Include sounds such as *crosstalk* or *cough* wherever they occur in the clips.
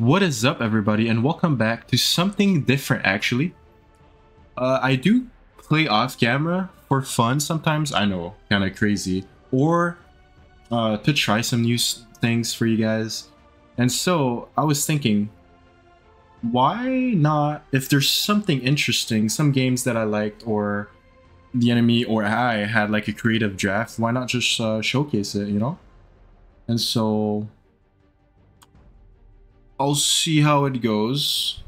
What is up everybody and welcome back to something different actually. Uh, I do play off camera for fun sometimes, I know, kind of crazy, or uh, to try some new things for you guys. And so I was thinking, why not, if there's something interesting, some games that I liked or the enemy or I had like a creative draft, why not just uh, showcase it, you know? And so I'll see how it goes.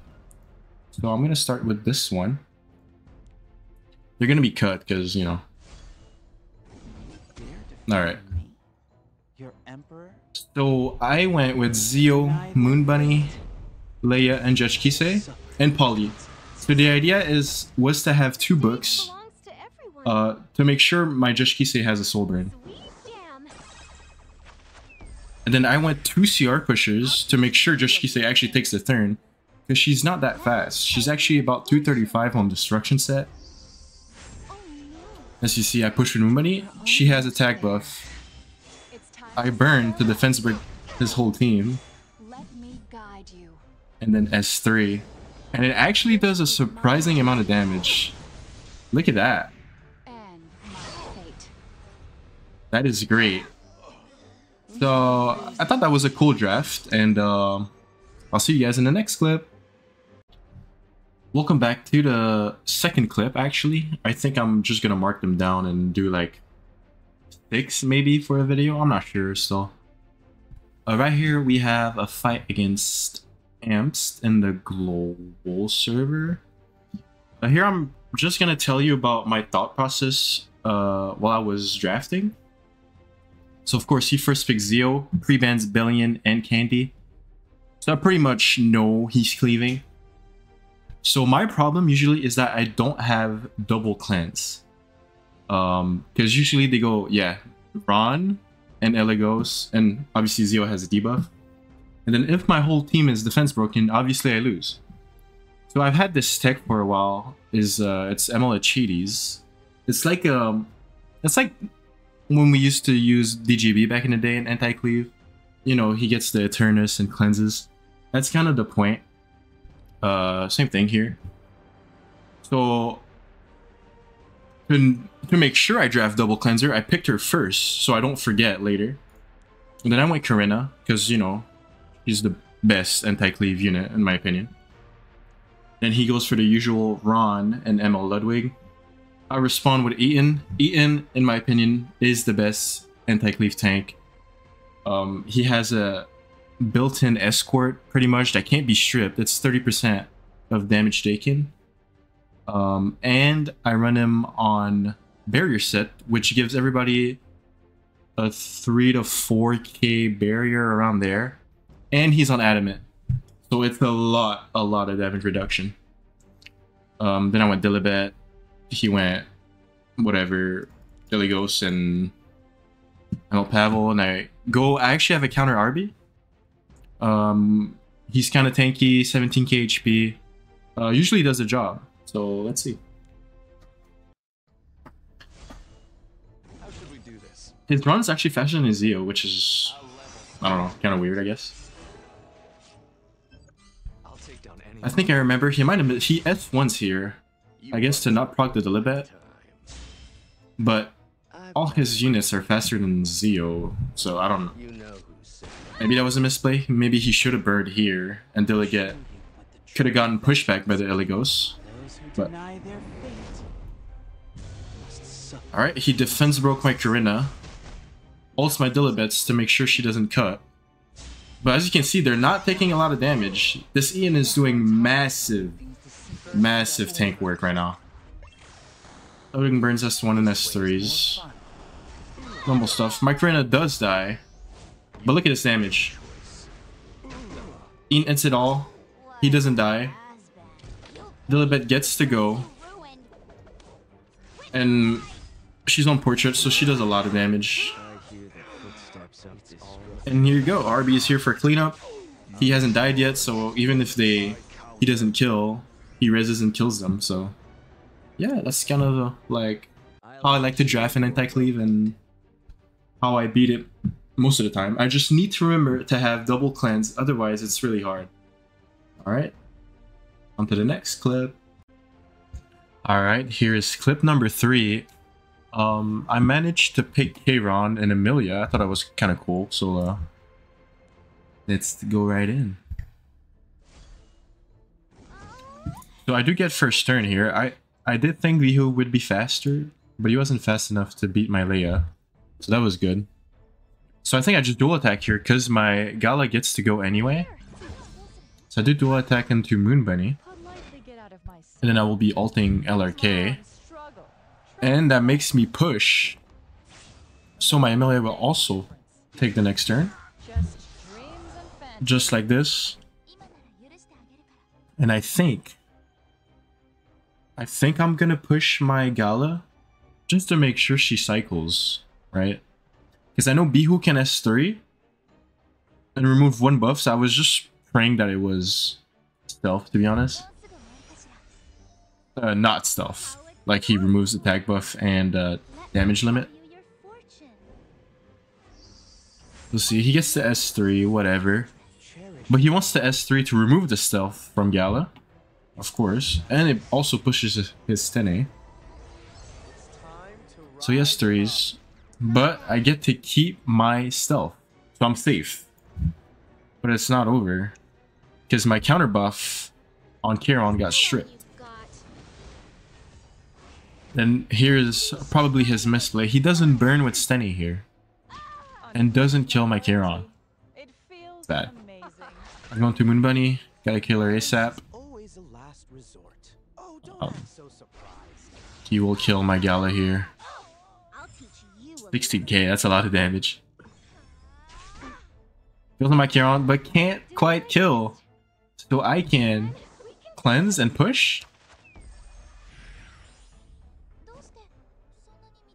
So I'm gonna start with this one. They're gonna be cut because you know. All right. So I went with Zio, Moon Bunny, Leia, and Judge Kisei, and Polly. So the idea is was to have two books, uh, to make sure my Judge Kisei has a soul brain. And then I went two CR pushers to make sure Judge Kisei actually takes the turn. Because she's not that fast. She's actually about 235 on destruction set. As you see, I push with Moonbunny. She has attack buff. I burn to defense break his whole team. And then S3. And it actually does a surprising amount of damage. Look at that. That is great. So I thought that was a cool draft, and uh, I'll see you guys in the next clip. Welcome back to the second clip, actually. I think I'm just gonna mark them down and do like six maybe for a video. I'm not sure still. Uh, right here we have a fight against Amps in the global server. Uh, here I'm just gonna tell you about my thought process uh, while I was drafting. So of course he first picks Zio, pre-bans Belian and Candy. So I pretty much know he's cleaving. So my problem usually is that I don't have double cleanse. Um, because usually they go, yeah, Ron and Eligos, and obviously Zio has a debuff. And then if my whole team is defense broken, obviously I lose. So I've had this tech for a while. Is uh, it's Cheaties. It's like um, it's like when we used to use DGB back in the day in anti-cleave, you know, he gets the Eternus and cleanses. That's kind of the point. Uh, same thing here. So, to, to make sure I draft double cleanser, I picked her first so I don't forget later. And then I went Karina, because, you know, she's the best anti-cleave unit, in my opinion. Then he goes for the usual Ron and ML Ludwig. I respond with Eaton. Eaton, in my opinion, is the best anti-cleave tank. Um, he has a built-in escort, pretty much, that can't be stripped. It's 30% of damage taken. Um, and I run him on barrier set, which gives everybody a 3 to 4k barrier around there. And he's on adamant. So it's a lot, a lot of damage reduction. Um, then I went Dilibet, he went whatever Eligos and El Pavel, and I go. I actually have a counter Arby. Um, he's kind of tanky, 17k HP. Uh, usually does the job. So let's see. How should we do this? His run is actually faster than his Zio, which is I don't know, kind of weird, I guess. I think I remember he might have he F once here. I guess to not proc the Dilibet. But all his units are faster than Zio, so I don't know. Maybe that was a misplay. Maybe he should have burned here and Dilibet could have gotten pushback by the Eligos. But Alright, he defense broke my Karina. Ults my Dilibets to make sure she doesn't cut. But as you can see, they're not taking a lot of damage. This Ian is doing massive, massive tank work right now. Loading burns S1 and S3s. Normal stuff. My Karina does die. But look at his damage. Ian ends it all. He doesn't die. Dilibet gets to go. And she's on portrait, so she does a lot of damage. And here you go. RB is here for cleanup. He hasn't died yet, so even if they he doesn't kill, he reses and kills them, so yeah, that's kind of like how I like to draft an anti-cleave and how I beat it most of the time. I just need to remember to have double cleanse, otherwise it's really hard. Alright. On to the next clip. Alright, here's clip number three. Um, I managed to pick Kayron and Emilia. I thought that was kind of cool, so uh, let's go right in. So I do get first turn here. I, I did think Vihu would be faster, but he wasn't fast enough to beat my Leia. So that was good. So I think I just dual attack here because my Gala gets to go anyway. So I do dual attack into Moon Bunny. And then I will be alting LRK. And that makes me push. So my Emilia will also take the next turn. Just like this. And I think... I think I'm gonna push my Gala. Just to make sure she cycles, right? Because I know Bihu can S3 and remove one buff, so I was just praying that it was stealth, to be honest. Uh, not stealth. Like he removes attack buff and uh, damage limit. Let's see, he gets to S3, whatever. But he wants to S3 to remove the stealth from Gala. Of course. And it also pushes his Stene. So he has 3s. But I get to keep my stealth. So I'm safe. But it's not over. Because my counter buff on Charon got stripped. Then here's probably his misplay. He doesn't burn with Steny here. And doesn't kill my Charon. Bad. I'm going to Moon Bunny. Gotta kill her ASAP. Um, he will kill my Gala here. 16k, that's a lot of damage. Kills my Charon, but can't quite kill. So I can cleanse and push.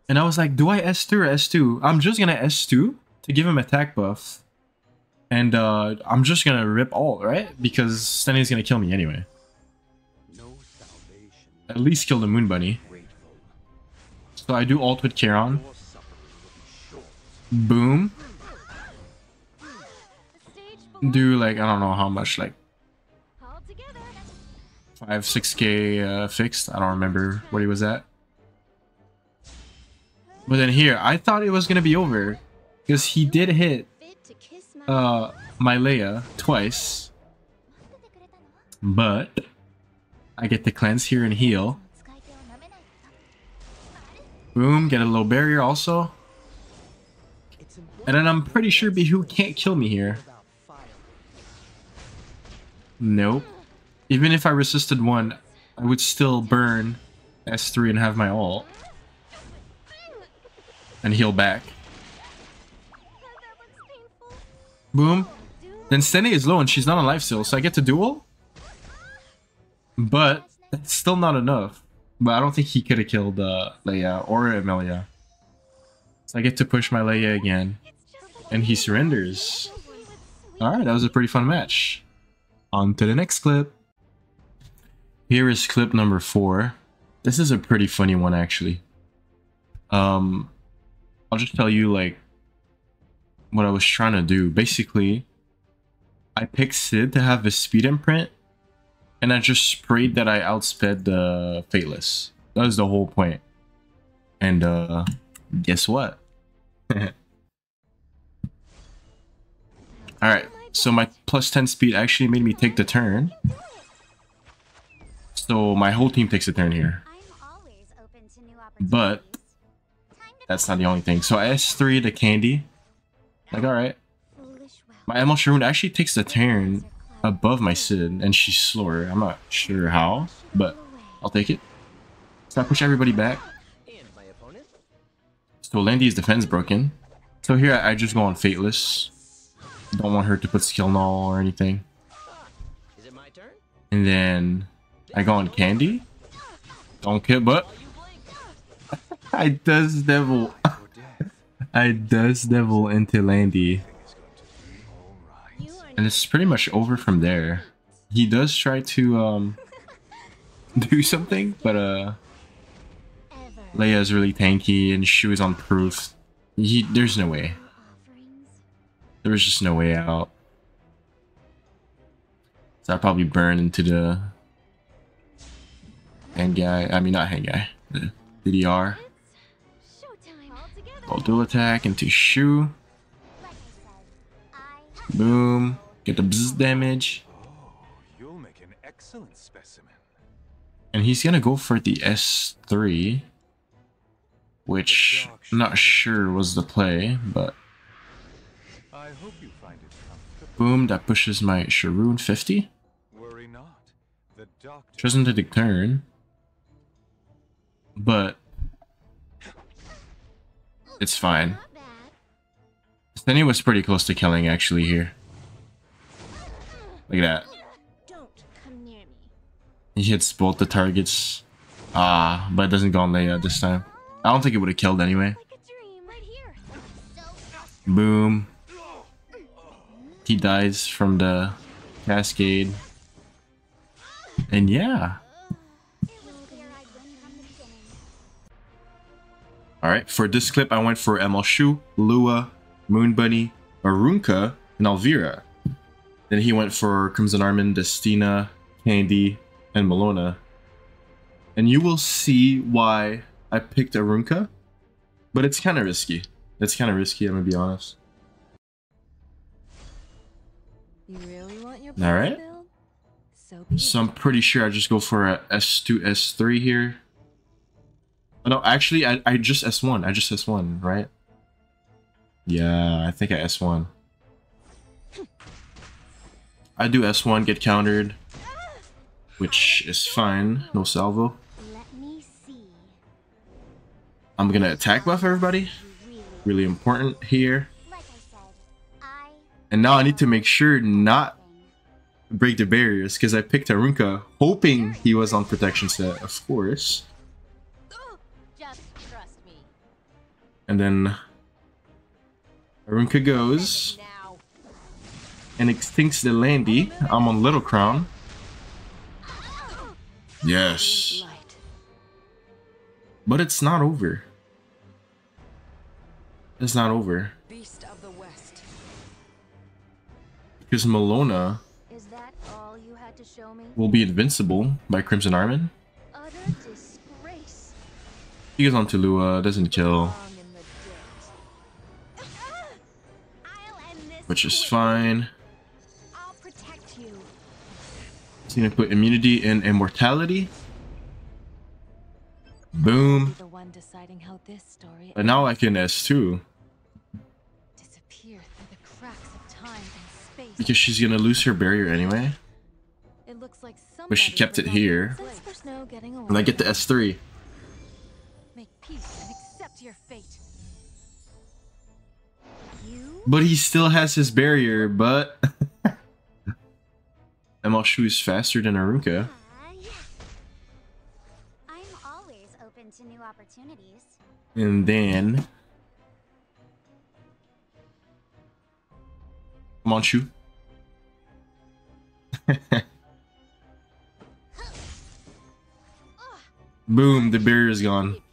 And I was like, do I S2 or S2? I'm just gonna S2 to give him attack buff. And uh, I'm just gonna rip all, right? Because Steny's gonna kill me anyway. At least kill the Moon Bunny. So I do ult with Charon. Boom. Do like, I don't know how much, like 5, 6k uh, fixed. I don't remember what he was at. But then here, I thought it was going to be over. Because he did hit uh, my Leia twice. But I get to cleanse here and heal. Boom, get a low barrier also. And then I'm pretty sure Bihu can't kill me here. Nope. Even if I resisted one, I would still burn S3 and have my ult. And heal back. Boom. Then Steny is low and she's not on life steal, so I get to duel? But, it's still not enough. But I don't think he could have killed uh, Leia or Emilia. So I get to push my Leia again. And he surrenders. Alright, that was a pretty fun match. On to the next clip. Here is clip number four. This is a pretty funny one, actually. Um, I'll just tell you, like, what I was trying to do. Basically, I picked Sid to have his speed imprint, and I just prayed that I outsped the Fateless. That was the whole point. And, uh, guess what? *laughs* Alright, so my plus 10 speed actually made me take the turn. So my whole team takes a turn here. But that's not the only thing. So I S3 to Candy. Like, alright. My Emil Sharoon actually takes the turn above my Sid, and she's slower. I'm not sure how, but I'll take it. So I push everybody back. So Landy's defense broken. So here I just go on Fateless. Don't want her to put skill null or anything. And then I go on Candy. Don't kill, but *laughs* I does devil. *laughs* I does devil into Landy. And it's pretty much over from there. He does try to um *laughs* do something, but uh Leia's really tanky and she was on proof. He there's no way. There was just no way out. So I probably burn into the hand guy. I mean, not hand guy. The DDR. I'll dual attack into Shu. Boom. Get the bzz damage. An. And he's gonna go for the S3. Which I'm not sure was the play, but boom, that pushes my Sharoon 50. Worry not. The doctor. Doesn't take a turn. But it's fine. Stenny was pretty close to killing actually here. Look at that. He hits both the targets. Ah, but it doesn't go on Leia this time. I don't think it would have killed anyway. Boom. He dies from the cascade. And yeah. Alright, for this clip I went for ML Shu, Lua, Moon Bunny, Arunka, and Elvira. Then he went for Crimson Armin, Destina, Candy, and Malona. And you will see why I picked Arunka, but it's kind of risky. It's kind of risky, I'm gonna be honest. You really want your All right. So So. I'm pretty sure I just go for a S2, S3 here. Oh, no, actually, I, I just S1. I just S1, right? Yeah, I think I S1. *laughs* I do S1, get countered, which is fine. No salvo. Let me see. I'm gonna attack buff everybody. Really. Important here. Like I said, I. And now I need to make sure not break the barriers because I picked Arunka hoping he was on protection set, of course. Just trust me. And then Arunka goes. And extincts the Landy. I'm on Little Crown. Yes. But it's not over. It's not over. Beast of the West. Because Malona Is that all you had to show me? will be invincible by Crimson Armin. He goes on to Lua, doesn't kill, Long in the dirt. I'll end this. which is fine. He's gonna put immunity and immortality. Boom. The one deciding how this story But now I can S2 disappear through the cracks of time and space. because she's gonna lose her barrier anyway. it looks like But she kept it here. their no away. And I get the S3. Make peace and accept your fate. You? But he still has his barrier, but *laughs* ML Shu is faster than Arunka. Ah, yeah. I'm always open to new opportunities. And then Come on, Shu. *laughs* Boom, the barrier is gone. If you're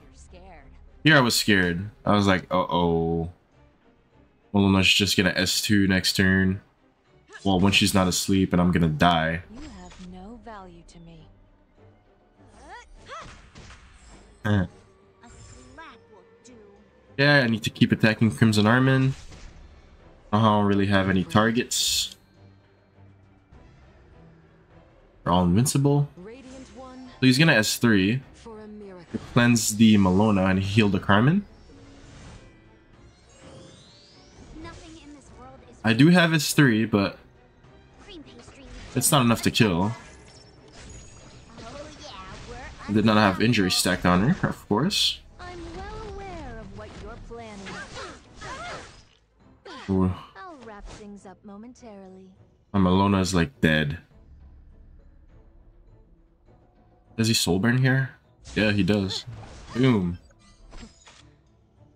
scared. Here I was scared. I was like, uh-oh. Malona's just gonna S2 next turn. Well, when she's not asleep and I'm gonna die. You have no value to me. Eh. A slap will do. Yeah, I need to keep attacking Crimson Armin. I don't really have any targets. They're all invincible. So he's gonna S3, for a miracle. cleanse the Malona, and heal the Carmen. Nothing in this world is I do have S3, but. It's not enough to kill. I did not have injury stacked on her, of course. I'm well aware of what you're planning. Ooh, I'll wrap things up momentarily. Um, my Malona is like dead. Does he soul burn here? Yeah, he does. Boom.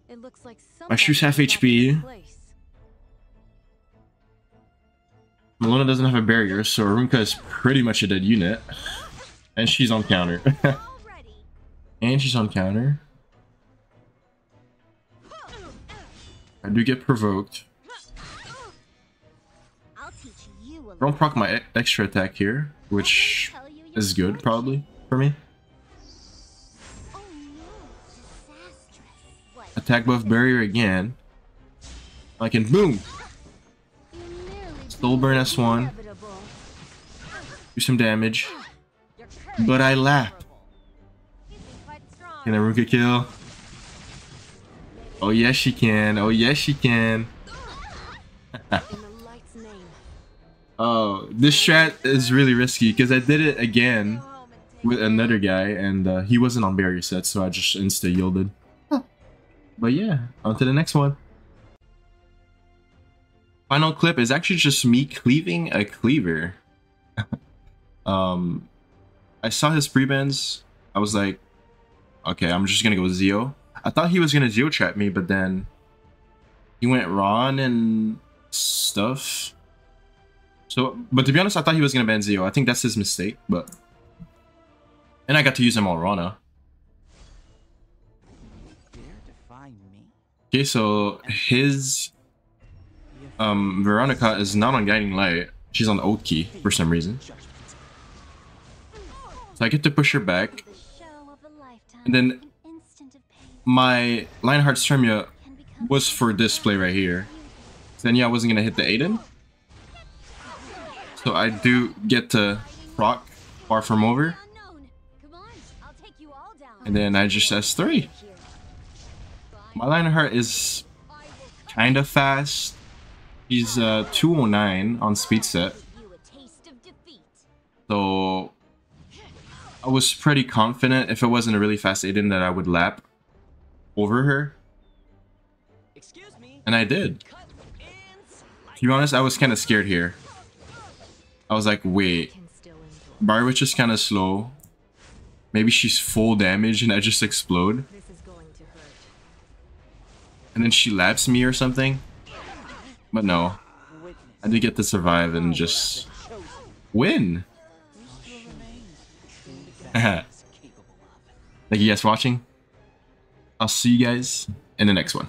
It looks like My shoe's half HP. Malona doesn't have a barrier, so Arunka is pretty much a dead unit. And she's on counter. *laughs* and she's on counter. I do get provoked. Don't proc my extra attack here, which is good probably for me. Attack buff barrier again. I can boom, nearly burn beat S1. do some damage, but I is laugh. admirable. You've been quite strong. Can a Ruka kill? Oh yes she can. Oh yes she can. In the light's name. Oh, this strat is really risky because I did it again with another guy and uh, he wasn't on barrier set, so I just insta yielded. But yeah, on to the next one. Final clip is actually just me cleaving a cleaver. *laughs* um, I saw his prebends. I was like, okay, I'm just gonna go Zio. I thought he was gonna Zio trap me, but then he went Ron and stuff. So, but to be honest, I thought he was gonna ban Zio. I think that's his mistake, but. And I got to use him on Rana. Dare defy me? Okay, so his um Veronica is not on Guiding Light. She's on Oath Key for some reason. So I get to push her back. And then- My Lionheart can was for this play right here. Then yeah, I wasn't gonna hit the Aiden. So I do get to proc far from over. And then I just S3. My Lionheart is kind of fast. He's uh, 209 on speed set. You a taste of defeat. So I was pretty confident if it wasn't a really fast Aiden that I would lap over her. Excuse me. And I did. To be honest, I was kind of scared here. I was like, wait, endure. Is kind of slow. Maybe she's full damage and I just explode. This is going to hurt. And then she laps me or something. But no, I did get to survive and just win. *laughs* Thank you guys for watching. I'll see you guys in the next one.